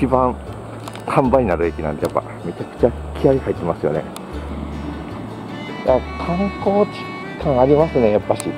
一番販売になる駅なんでやっぱめちゃくちゃ気合い入ってますよね。観光地感ありますねやっぱし。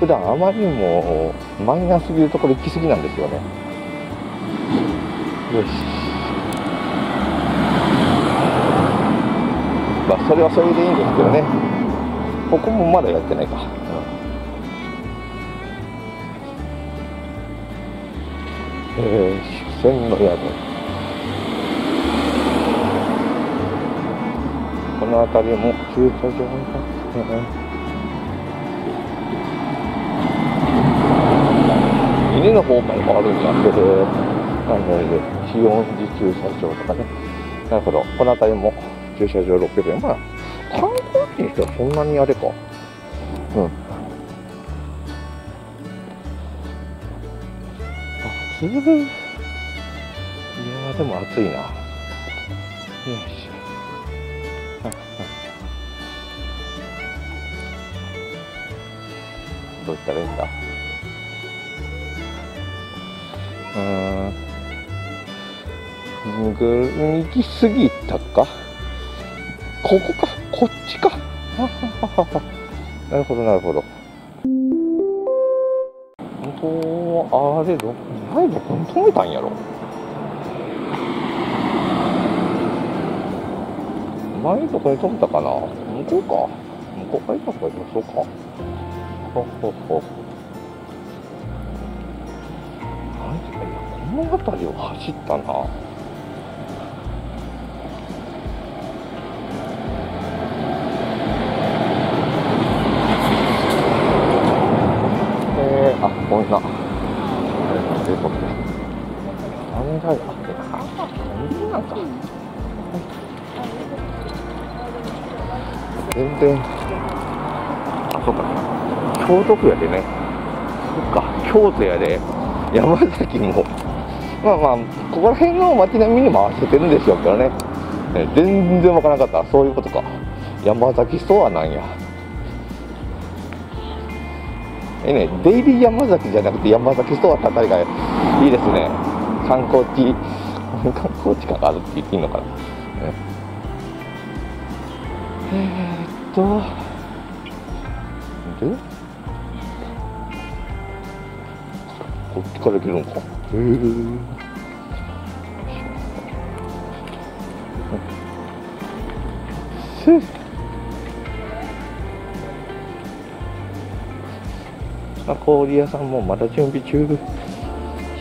普段あまりにもマイナーすぎるところ行き過ぎなんですよね。よし。まあそれはそれでいいんですけどね。ここもまだやってないか、えー、主戦の宿この辺りも駐車場に立ってね稲の方からもあるんやけど、なので、気温時駐車場とかね。なるほど。この辺りも駐車場600円。まあ、観光地にしてはそんなにあれか。うん。暑い。いやでも暑いな。よいしょ。どうしたらいいんだ？うん。ぐ行き過ぎたか？ここか？こっちか？なるほどなるほど。本当？あれど前どこに止めたんやろ。前どこに止めたかな？向こうか。向こうか。ら行った方がそうかほほほこの辺りを走ったな。全然。あそうか。京都府やでね。そっか。京都やで。山崎も。まあまあここら辺の街並みにも合わせてるんでしょうけどね。全然わからなかった。そういうことか。山崎ストアなんや。えねデイリー山崎じゃなくて山崎ストアってあたりがいいですね。観光地。観光地感があるって言っていいのかな、ね、え、とで？こっちから行けるのか。へえあ氷屋さんもまだ準備中。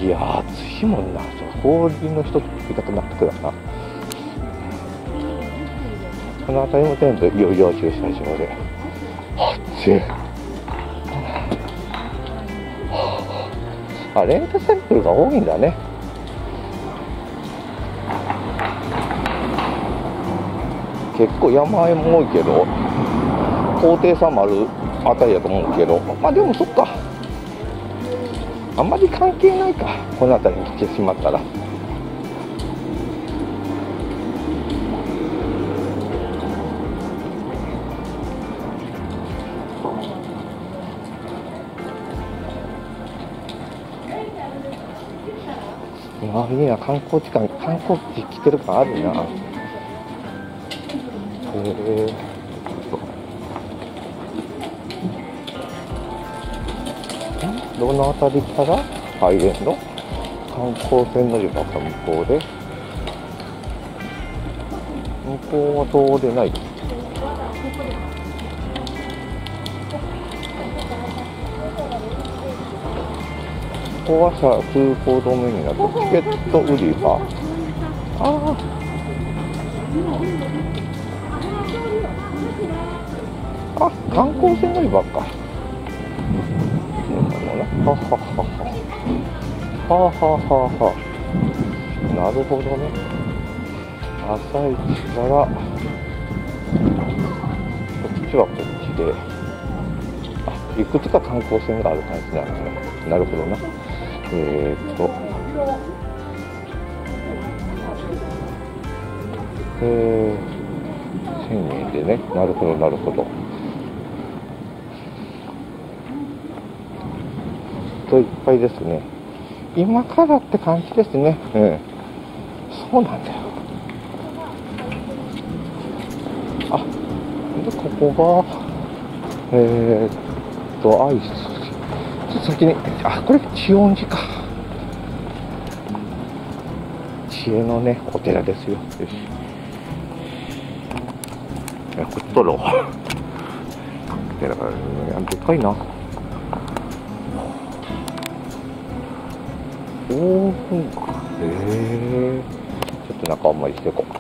いや暑いもんな。氷の一つ食いたくなってくるなこの辺りも全部いよいよ駐車場で。暑いあレンタサイクルが多いんだね。結構山あいも多いけど高低差もあるあたりだと思うけどまあでもそっか。あんまり関係ないか。この辺りに来てしまったら。あいいな観光地感観光地来てる感あるな。へえ。どの辺りから？入れんの観光船乗り場か向こうで。向こうは通れないこはさ通行止めになってチケット売り場。あああ観光船乗り場か。ははははは。ははなるほどね。朝一からこっちはこっちで。あいくつか観光船がある感じなんですね。なるほどなえー、っとえー、1000円でねなるほどなるほど人いっぱいですね。今からって感じですね。うん。そうなんだよ。あ、で、ここが、えー、っと、アイス。ちょっと先に、あ、これ、千音寺か。知恵のね、お寺ですよ。よし。え、こっち取ろう。寺が、でかいな。オーブンか。へえちょっと中あんまりしていこう。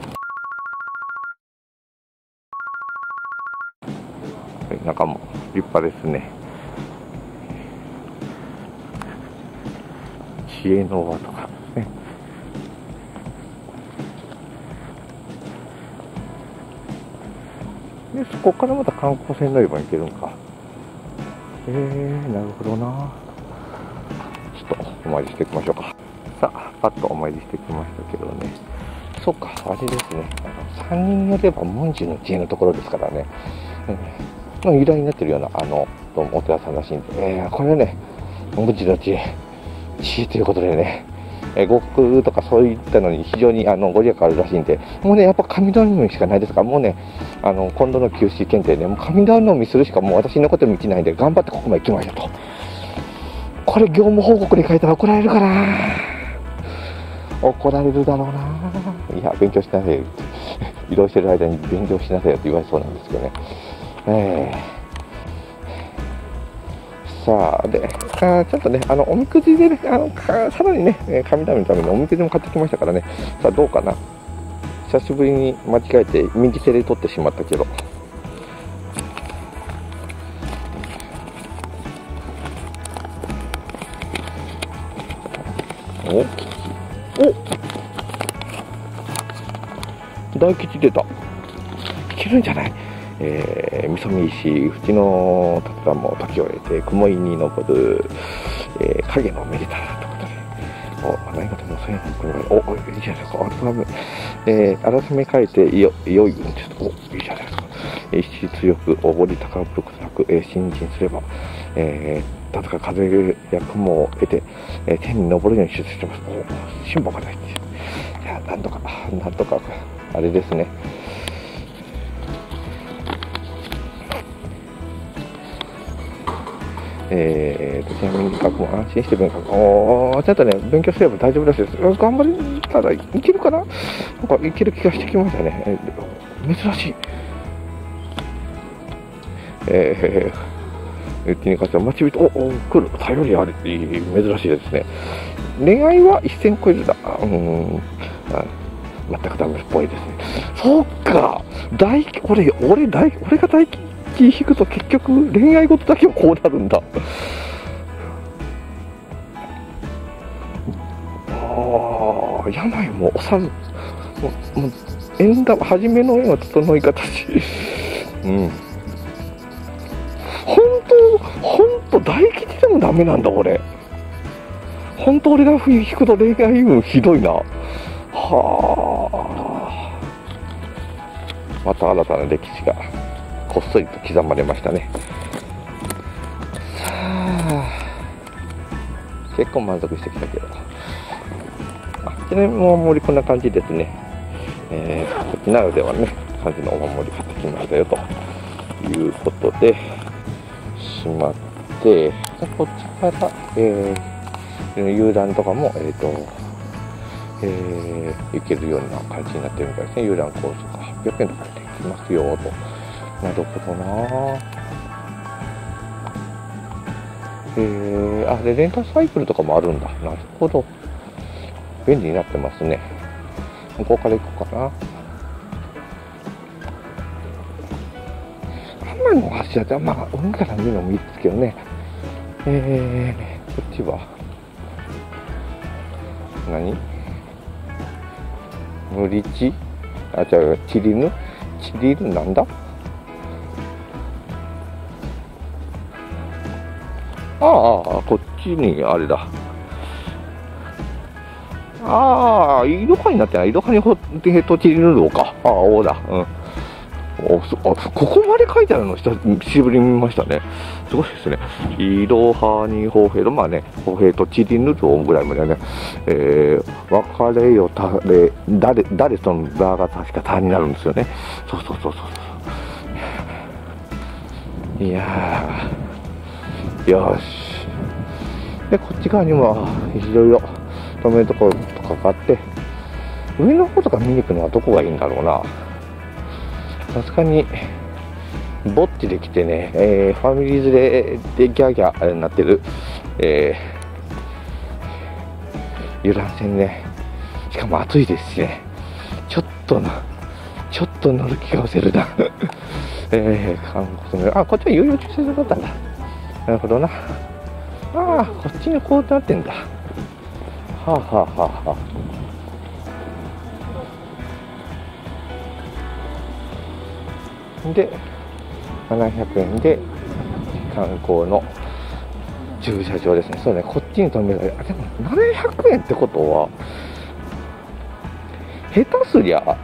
はい、中も立派ですね。知恵の輪とかね。で、そこからまた観光船乗り場に行けるんか。えー、なるほどなちょっと。お参りしていきましょうか。さあ、パッとお参りしてきましたけどね。そうか、あれですね。3人よれば文殊の知恵のところですからね。うん、の由来になってるような、あの、お寺さんらしいんで、えー、これね、文殊の知恵、知恵ということでね、えー、極とかそういったのに非常にあのご利益あるらしいんで、もうね、やっぱ神頼みしかないですか？ら、もうね、あの今度の九州検定で、ね、もう神頼みするしかもう私のこと道ないんで、頑張ってここまで来ましたと。これ業務報告に書いたら怒られるかな怒られるだろうな。いや勉強しなさい。よ 移動してる間に勉強しなさいよって言われそうなんですけどね。えー、さあであちょっとねあのおみくじでねあのさらにね神頼みのためにおみくじも買ってきましたからね。さあどうかな。久しぶりに間違えて右手で取ってしまったけど。おお大吉出た。いけるんじゃない？えー、みそみ石、淵のたつも時を得て、雲井に登る、えー、影のめでたということで、お、何事もそういうの、これお、いいじゃないですか、改め、えー、改め書いて、よ、よい運ですお、いいじゃないですか。えー、質強く、おごり高く、なく、えー、新人すれば、えー、だとか風や雲を得て、えー、天に昇るように出世してます。お辛抱がないって。いや、なんとか、なんとか、あれですね。えーと、ちなみに学も安心して勉強、おちゃんとね、勉強すれば大丈夫です。頑張ったらいけるかな？なんかいける気がしてきましたね。えー、珍しい。えーっていうか待ち人、お、お、来る、頼りあり、珍しいですね。恋愛は一線超えるだ。うん。全くダメっぽいですね。そっか。大、俺、俺、大、俺が大気引くと結局恋愛事だけはこうなるんだ。ああ、病もおさず、もう、もう、縁だ、初めの縁は整い方し。うん。本当、本当大吉でもダメなんだ、俺。本当俺が引くと恋愛運ひどいな。はあ。また新たな歴史がこっそりと刻まれましたね。さあ。結構満足してきたけど。あ、ちなみにお守りこんな感じですね。えー、こっちならではね、感じのお守り買ってきましたよということで、しまって、こっちから、えー、遊覧とかも、えっ、ー、と、えー、行けるような感じになってるみたいですね。遊覧コースが800円とかできますよ、と。なるほどなえー、あ、で、レンタサイクルとかもあるんだ。なるほど。便利になってますね。向こうから行こうかな。天の橋は、まあ、海から見るのもいいですけどね。えー、こっちは、何？無理地？あ、違う、チリヌ？チリヌなんだ？ああ、こっちにあれだ。ああ、井戸かになってない。井戸かにほ、えっと、チリヌロか。ああ、おだ。うん。おそあここまで書いてあるの久しぶりに見ましたね。すごいですね。イロハニホヘロ、まあね、ホヘとチリヌルぐらいまでね、えー、別れよ、たれ、誰、誰そのバーが確かタになるんですよね。そうそうそうそう。いやー、よし。で、こっち側にもいろいろ止めるところとかがあって、上の方とか見に行くのはどこがいいんだろうな。さすがに、ぼっちで来てね、えー、ファミリー連れでギャーギャーになってる、えー、遊覧船ね。しかも暑いですしね。ちょっとな、ちょっと乗る気が失せるな。えー、韓国の、あ、こっちは有料駐車場だったんだ。なるほどな。ああ、こっちにこうなってんだ。はあ、はあはあはあ、で700円で観光の駐車場ですねそうねこっちに止められあでも700円ってことは下手すりゃ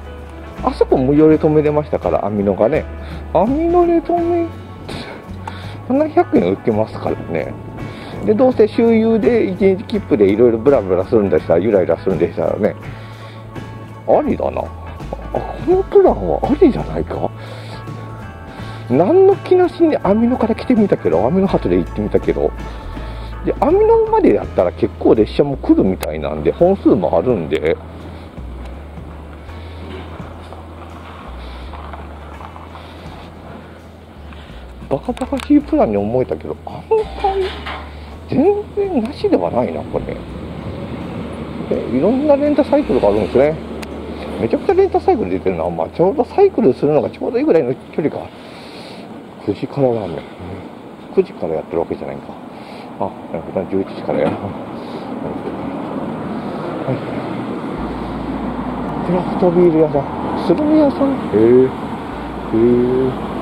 あそこ無料で止めれましたから網野がね網野で止め700円受けますからね。でどうせ周遊で1日切符でいろいろブラブラするんでしたらゆらゆらするんでしたらね。ありだな。あこのプランはありじゃないか。何の気なしに網野から来てみたけど、網野鳩で行ってみたけど、で、網野までやったら結構列車も来るみたいなんで、本数もあるんで、バカバカしいプランに思えたけど、案外、全然なしではないな、これ。でいろんなレンタサイクルがあるんですね。めちゃくちゃレンタサイクル出てるな。まあ、ちょうどサイクルするのがちょうどいいぐらいの距離か。9時からラーメン。9時からやってるわけじゃないか。あ、なるほど、11時からや。はい。クラフトビール屋さん。スルメ屋さん？へえ。へえ。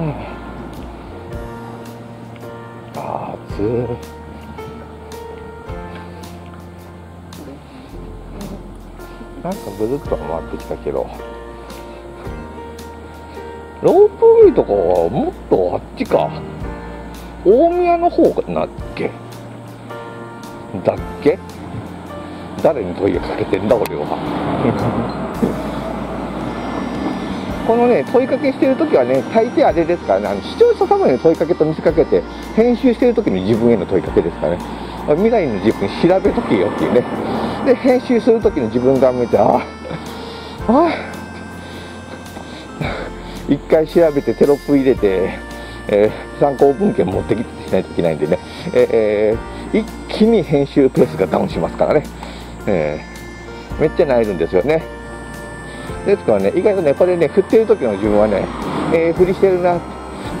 うん。あー、つなんかぐるっと回ってきたけど。ロープウェイとかはもっとあっちか。大宮の方なっけ？だっけ？誰に問いかけてんだ俺は。このね、問いかけしてるときはね、大抵あれですからね、あの視聴者様への問いかけと見せかけて、編集してるときに自分への問いかけですからね、未来の自分調べとけよっていうね。で、編集するときの自分が見て、ああ、ああ、一回調べてテロップ入れて、えー、参考文献持ってきてしないといけないんでね、えー、一気に編集ペースがダウンしますからね、えー、めっちゃなえるんですよね。ですからね、意外とね、これね、振ってる時の自分はね、えー、振りしてるな、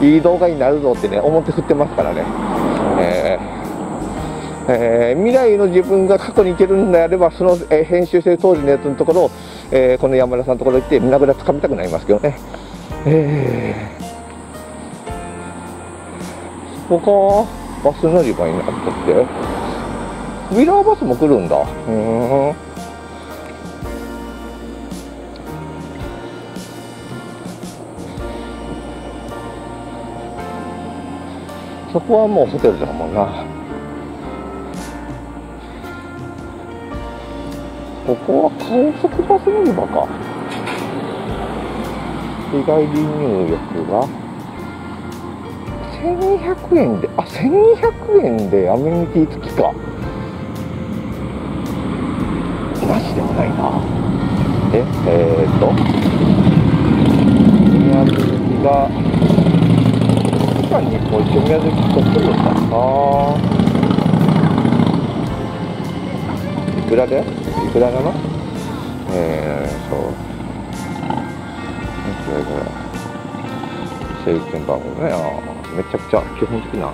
いい動画になるぞってね、思って振ってますからね。えーえー、未来の自分が過去に行けるんであれば、その、えー、編集してる当時のやつのところを、えー、この山田さんのところ行って、胸ぐらつかみたくなりますけどね。えー、そこバス乗り場になっとってウィラーバスも来るんだうんそこはもうホテルだもんなここは高速バス乗り場か日帰り入浴が1200円で、あ、1200円でアメニティ付きか。なしではないな。え、えー、っと、宮崎が、間にこう一応宮崎と来るかな？いくらでいくらなのえー、そう。ねこれ政権番号ねあめちゃくちゃ基本的な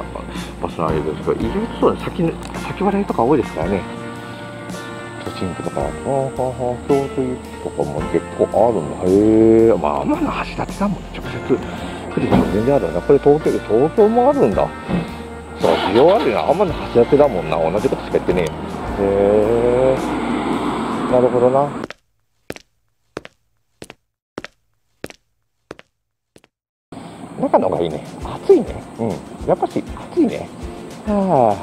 バスのあれですけど意外とそうだ先先払いとか多いですからね都心とかほうほほう京都行きとかも結構あるんだへえまあ天橋立だもん直接富士山全然あるんだこれ東京東京もあるんだ。そう需要あるな天橋立だもんな。同じことしか言ってねえ。へえ。なるほどな。中の方がいいね。暑いね。うん。やっぱし暑いね。は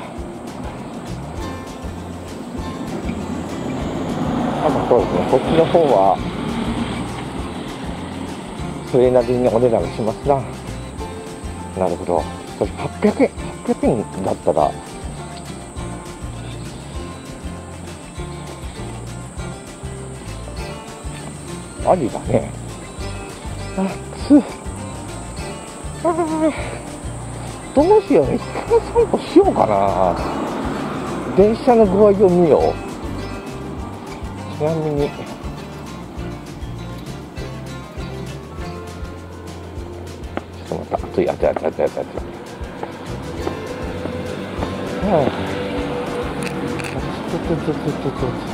あ。あまあそうですね。こっちの方はそれなりにお値段しますな。なるほど。それ800円800円だったら。ありだね。あつあどうしよう。一回散歩しようかな。電車の具合を見よう。ちなみに。ちょっと待った